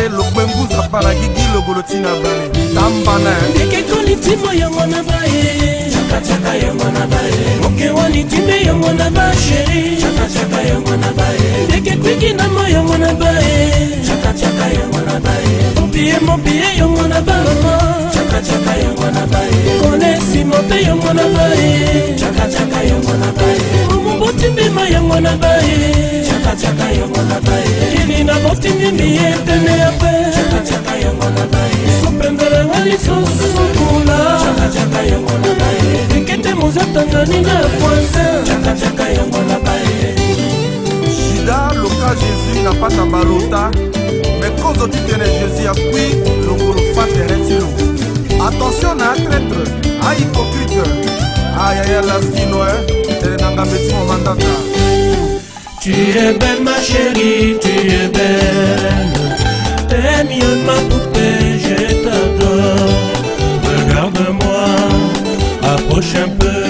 te lokwenguza paragigi lokolo ntina bale tambana ekekolitima yango na baye cakacaka yango na baye mokewa litime yango na ba sheri cakacaka yango na baye ekekwiki namo yango na baye cakacaka yango na baye mopie mopie yango na bamama cakacaka yango na baye konesimo mpe yango na baye cakacaka yango na baye momoboti mbema yango na baye nakatiaka yango na baekili na motindi ndiye pene ya pe sopenzelanga lisusu kula ekete mozatangani na poinse sida loka jésus na pata baluta me kozo titene jésus akui lungulu fa teretilu attention na atraître ahypocrite ayaya laskinoe tele na ngambe ti mo mandate Tu es belle ma chérie, tu es belle. T'es mignonne ma poupée, je t'adore. Regarde-moi, approche un peu.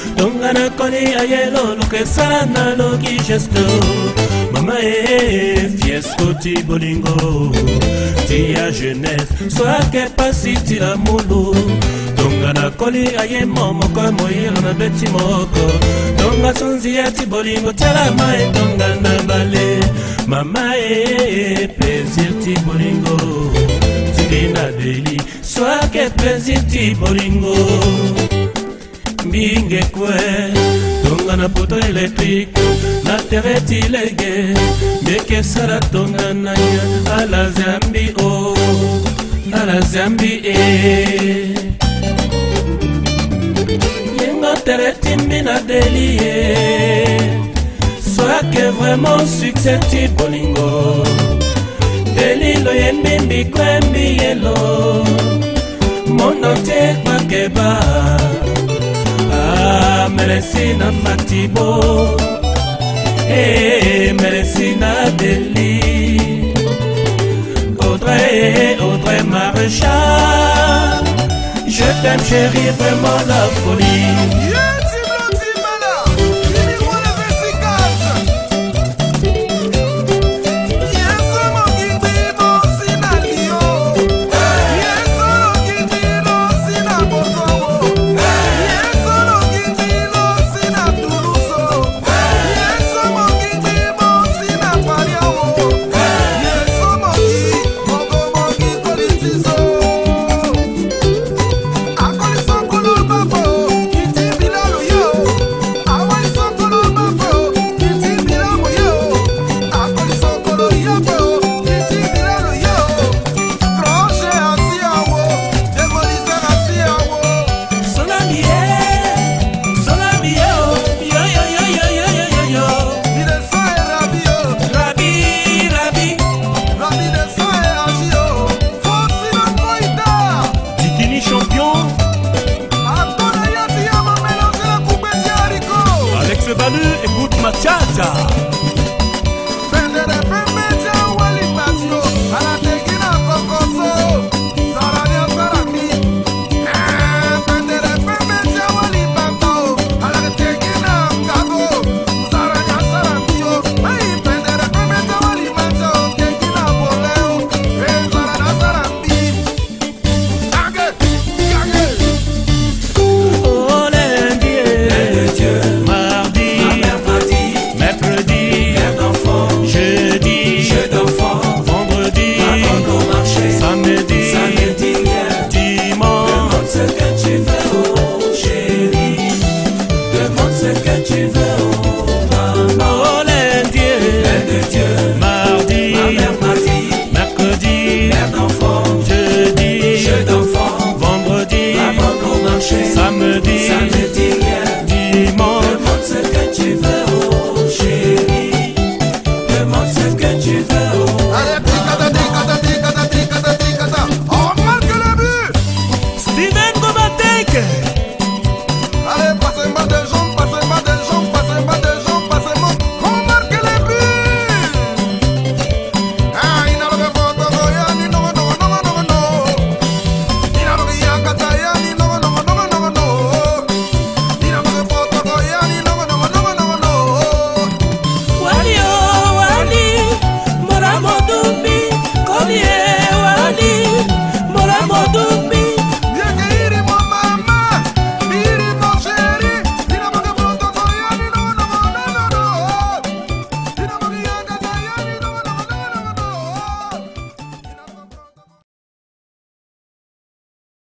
ntonga nakoni ayelo lokesa nalogi gesto mama e fieskoti bolingo tia genese soake pasi tila mulu ntonga nakoli aye mo moko moyira na beti moko ntonga sonzi ati e bolingo talama etonga na bale mama e plaisir ti bolingo tili na deli soake plaisir ti bolingo mbinge kwe tonga na poto elektrike na tereti lege mbeke esala tonga na ya ala zambi o ala zambi e yenga tereti mbi na deli ye soyake vraiment succès ti bolingo delilo yembi mbiko embi yelo mono te kwakeba merci na matibo eh, eh merci na Audrey Audrey Maréchal je t'aime chérie vraiment la folie rivengo bateke